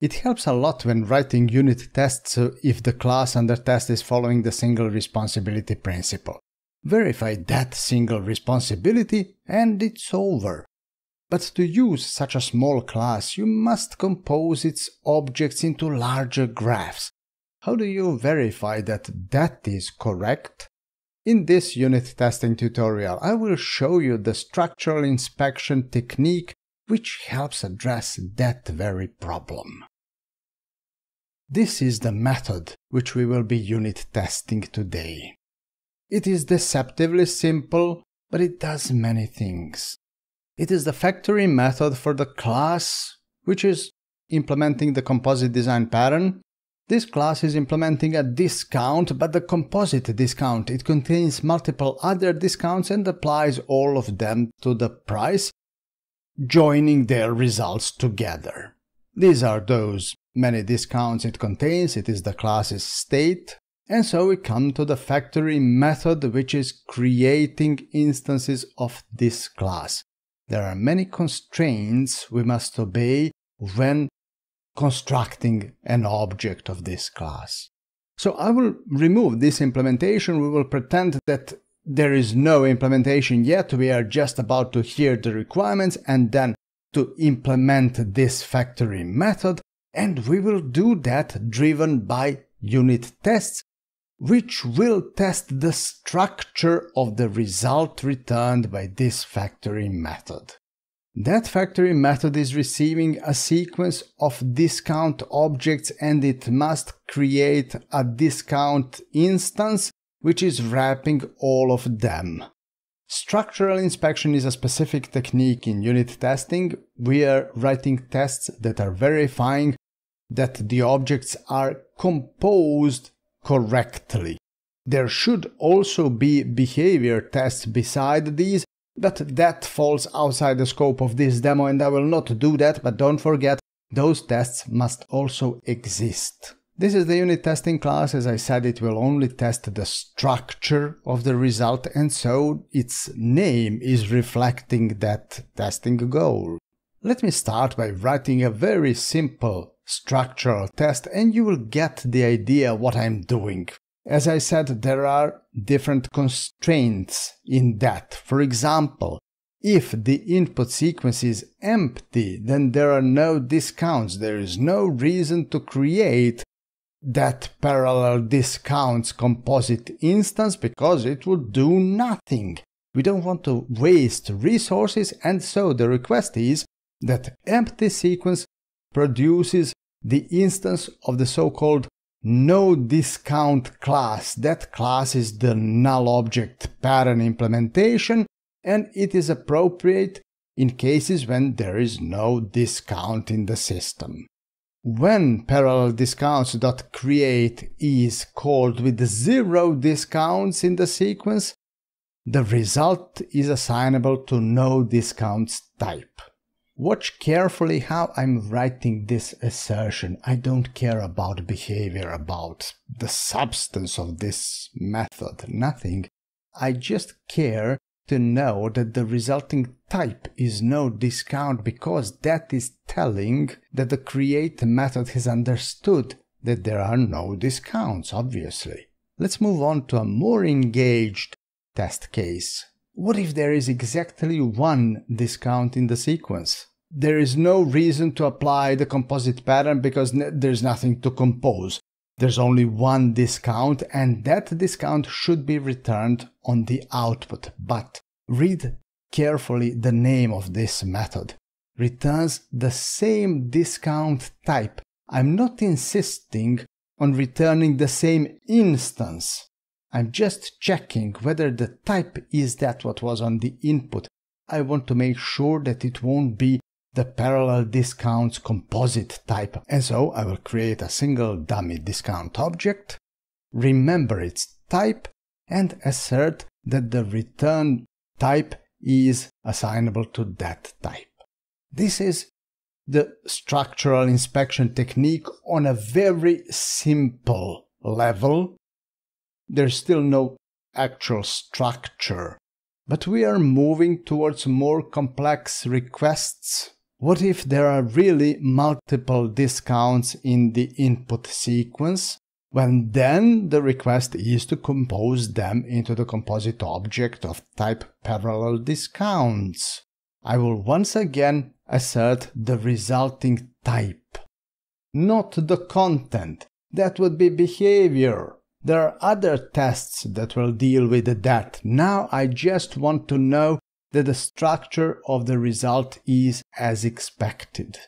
It helps a lot when writing unit tests uh, if the class under test is following the single responsibility principle. Verify that single responsibility and it's over. But to use such a small class, you must compose its objects into larger graphs. How do you verify that that is correct? In this unit testing tutorial, I will show you the structural inspection technique which helps address that very problem. This is the method which we will be unit testing today. It is deceptively simple, but it does many things. It is the factory method for the class, which is implementing the composite design pattern. This class is implementing a discount, but the composite discount. It contains multiple other discounts and applies all of them to the price, joining their results together. These are those many discounts it contains, it is the class's state, and so we come to the factory method which is creating instances of this class. There are many constraints we must obey when constructing an object of this class. So I will remove this implementation, we will pretend that there is no implementation yet, we are just about to hear the requirements and then to implement this factory method and we will do that driven by unit tests, which will test the structure of the result returned by this factory method. That factory method is receiving a sequence of discount objects and it must create a discount instance which is wrapping all of them. Structural inspection is a specific technique in unit testing. We are writing tests that are verifying that the objects are composed correctly. There should also be behavior tests beside these, but that falls outside the scope of this demo and I will not do that, but don't forget, those tests must also exist. This is the unit testing class, as I said it will only test the structure of the result and so its name is reflecting that testing goal. Let me start by writing a very simple structural test and you will get the idea what I'm doing. As I said, there are different constraints in that. For example, if the input sequence is empty, then there are no discounts. There is no reason to create that parallel discounts composite instance because it would do nothing. We don't want to waste resources and so the request is that empty sequence produces the instance of the so-called no discount class. That class is the null object pattern implementation and it is appropriate in cases when there is no discount in the system. When parallel discounts.create is called with zero discounts in the sequence, the result is assignable to no discounts type. Watch carefully how I'm writing this assertion. I don't care about behavior, about the substance of this method, nothing. I just care to know that the resulting type is no discount because that is telling that the create method has understood that there are no discounts, obviously. Let's move on to a more engaged test case. What if there is exactly one discount in the sequence? There is no reason to apply the composite pattern because there's nothing to compose. There's only one discount and that discount should be returned on the output. But read carefully the name of this method. Returns the same discount type. I'm not insisting on returning the same instance. I'm just checking whether the type is that what was on the input. I want to make sure that it won't be the parallel discounts composite type. And so I will create a single dummy discount object, remember its type, and assert that the return type is assignable to that type. This is the structural inspection technique on a very simple level. There's still no actual structure, but we are moving towards more complex requests What if there are really multiple discounts in the input sequence? Well, then the request is to compose them into the composite object of type parallel discounts. I will once again assert the resulting type, not the content. That would be behavior. There are other tests that will deal with that. Now I just want to know that the structure of the result is as expected.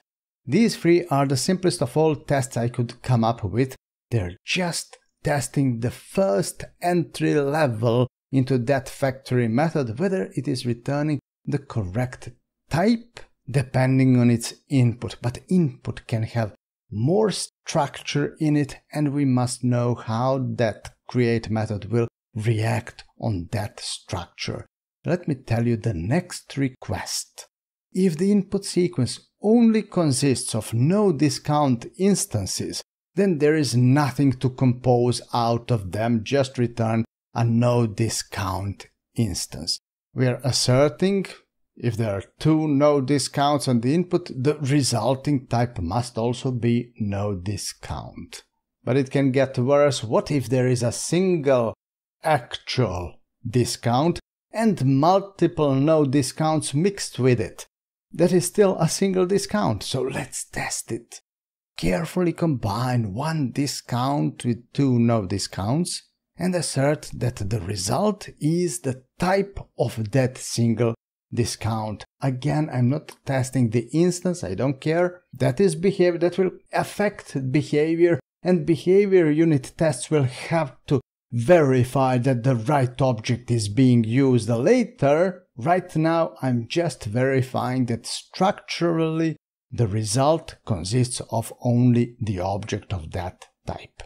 These three are the simplest of all tests I could come up with. They're just testing the first entry level into that factory method, whether it is returning the correct type depending on its input. But input can have more structure in it, and we must know how that create method will react on that structure. Let me tell you the next request. If the input sequence only consists of no discount instances, then there is nothing to compose out of them, just return a no discount instance. We are asserting if there are two no discounts on the input, the resulting type must also be no discount. But it can get worse. What if there is a single actual discount and multiple no discounts mixed with it. That is still a single discount, so let's test it. Carefully combine one discount with two no discounts and assert that the result is the type of that single discount. Again, I'm not testing the instance, I don't care. That is behavior that will affect behavior and behavior unit tests will have to verify that the right object is being used later, right now I'm just verifying that structurally the result consists of only the object of that type.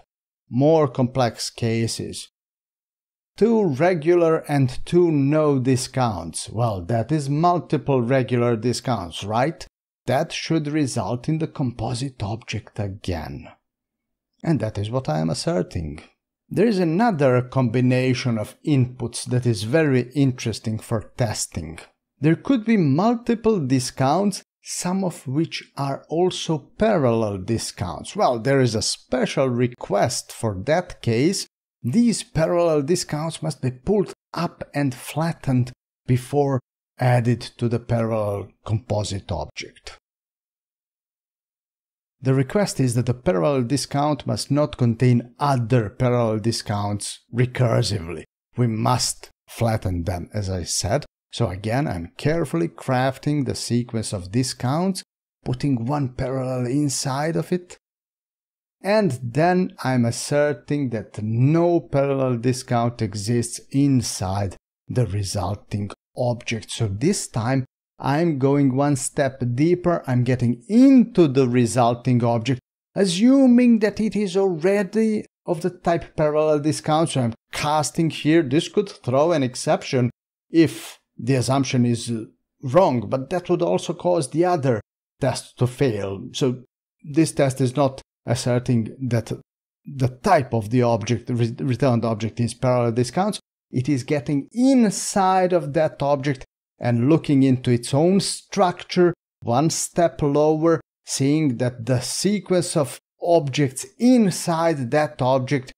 More complex cases. Two regular and two no discounts. Well, that is multiple regular discounts, right? That should result in the composite object again. And that is what I am asserting. There is another combination of inputs that is very interesting for testing. There could be multiple discounts, some of which are also parallel discounts. Well, there is a special request for that case. These parallel discounts must be pulled up and flattened before added to the parallel composite object. The request is that the parallel discount must not contain other parallel discounts recursively. We must flatten them, as I said. So again, I'm carefully crafting the sequence of discounts, putting one parallel inside of it, and then I'm asserting that no parallel discount exists inside the resulting object. So this time I'm going one step deeper, I'm getting into the resulting object, assuming that it is already of the type parallel discount, so I'm casting here. This could throw an exception if the assumption is wrong, but that would also cause the other test to fail. So this test is not asserting that the type of the object, the returned object is parallel discounts. It is getting inside of that object and looking into its own structure one step lower, seeing that the sequence of objects inside that object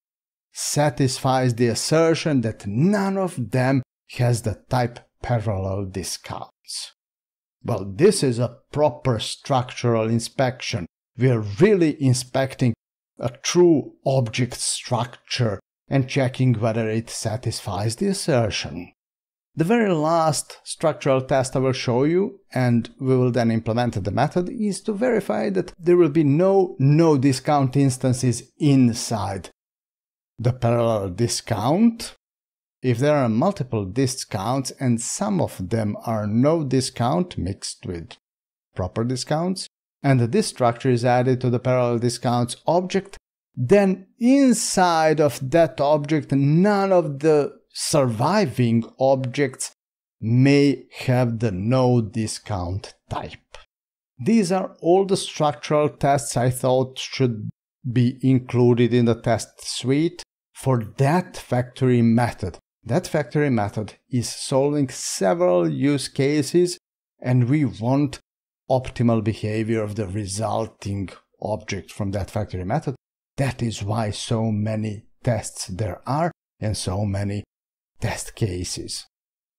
satisfies the assertion that none of them has the type parallel discounts. Well, this is a proper structural inspection. We are really inspecting a true object structure and checking whether it satisfies the assertion. The very last structural test I will show you, and we will then implement the method, is to verify that there will be no no discount instances inside the parallel discount. If there are multiple discounts and some of them are no discount mixed with proper discounts, and this structure is added to the parallel discounts object, then inside of that object none of the surviving objects may have the no discount type. These are all the structural tests I thought should be included in the test suite for that factory method. That factory method is solving several use cases and we want optimal behavior of the resulting object from that factory method. That is why so many tests there are and so many test cases.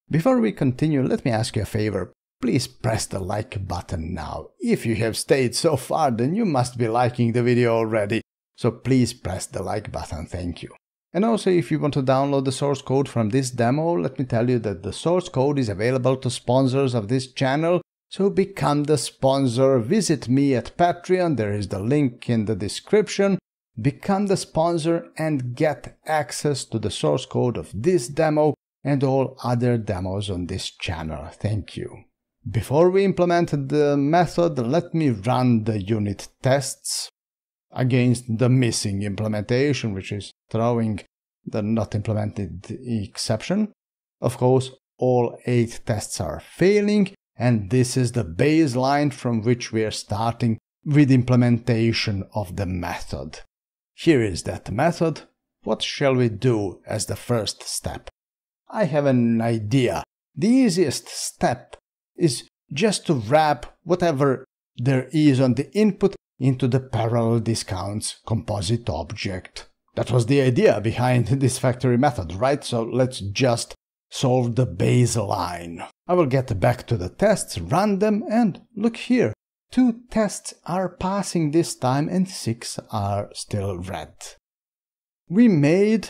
Before we continue, let me ask you a favor. Please press the like button now. If you have stayed so far, then you must be liking the video already. So please press the like button, thank you. And also, if you want to download the source code from this demo, let me tell you that the source code is available to sponsors of this channel. So become the sponsor, visit me at Patreon, there is the link in the description. Become the sponsor and get access to the source code of this demo and all other demos on this channel. Thank you. Before we implement the method, let me run the unit tests against the missing implementation, which is throwing the not implemented exception. Of course, all eight tests are failing, and this is the baseline from which we are starting with implementation of the method. Here is that method. What shall we do as the first step? I have an idea. The easiest step is just to wrap whatever there is on the input into the parallel discounts composite object. That was the idea behind this factory method, right? So let's just solve the baseline. I will get back to the tests, run them, and look here. Two tests are passing this time and six are still red. We made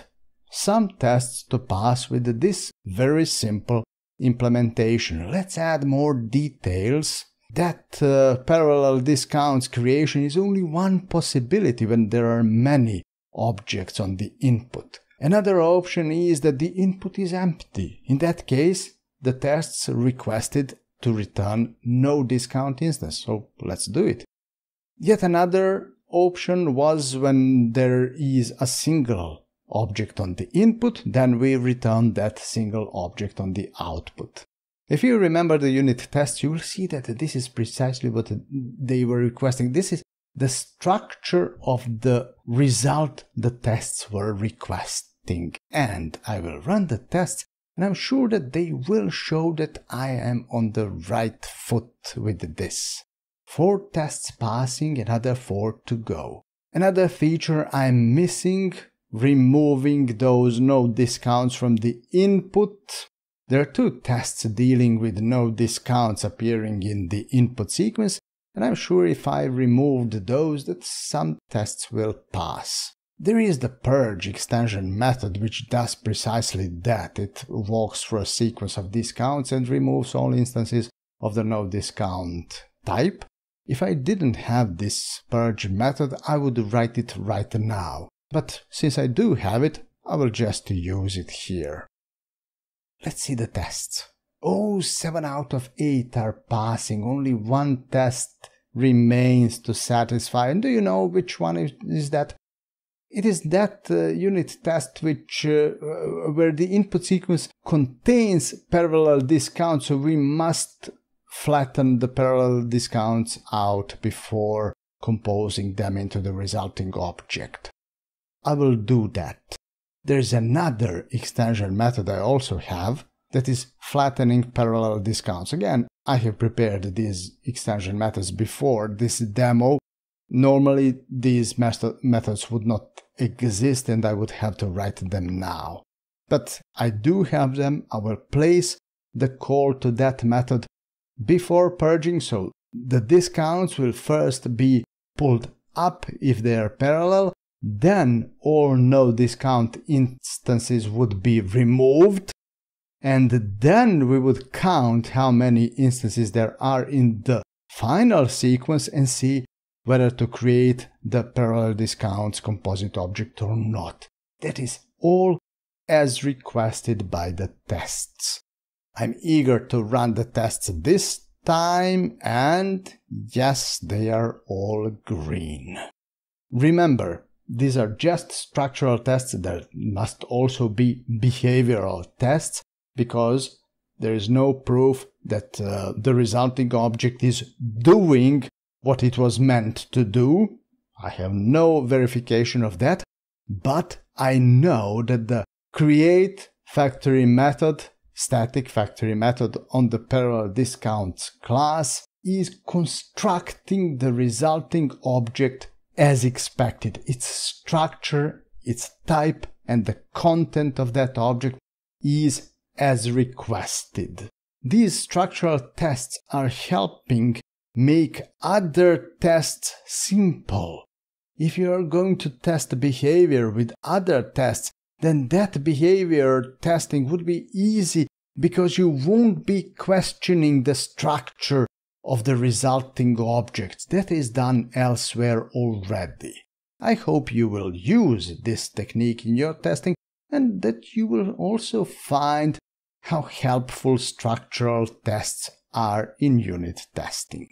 some tests to pass with this very simple implementation. Let's add more details. That uh, parallel discounts creation is only one possibility when there are many objects on the input. Another option is that the input is empty. In that case, the tests requested to return no discount instance, so let's do it. Yet another option was when there is a single object on the input, then we return that single object on the output. If you remember the unit test, you will see that this is precisely what they were requesting. This is the structure of the result the tests were requesting. And I will run the tests and I'm sure that they will show that I am on the right foot with this. Four tests passing, another four to go. Another feature I'm missing removing those no discounts from the input. There are two tests dealing with no discounts appearing in the input sequence, and I'm sure if I removed those that some tests will pass. There is the purge extension method which does precisely that. It walks through a sequence of discounts and removes all instances of the no discount type. If I didn't have this purge method, I would write it right now. But since I do have it, I will just use it here. Let's see the tests. Oh, 7 out of 8 are passing, only one test remains to satisfy. And do you know which one is, is that? It is that uh, unit test which uh, where the input sequence contains parallel discounts, so we must flatten the parallel discounts out before composing them into the resulting object. I will do that. There's another extension method I also have that is flattening parallel discounts. Again, I have prepared these extension methods before this demo. Normally, these methods would not exist and I would have to write them now. But I do have them. I will place the call to that method before purging, so the discounts will first be pulled up if they are parallel then all no discount instances would be removed and then we would count how many instances there are in the final sequence and see whether to create the parallel discounts composite object or not. That is all as requested by the tests. I'm eager to run the tests this time and yes, they are all green. Remember, these are just structural tests. There must also be behavioral tests because there is no proof that uh, the resulting object is doing what it was meant to do. I have no verification of that, but I know that the create factory method, static factory method on the parallel discounts class is constructing the resulting object as expected. Its structure, its type, and the content of that object is as requested. These structural tests are helping make other tests simple. If you are going to test behavior with other tests, then that behavior testing would be easy because you won't be questioning the structure of the resulting objects. That is done elsewhere already. I hope you will use this technique in your testing and that you will also find how helpful structural tests are in unit testing.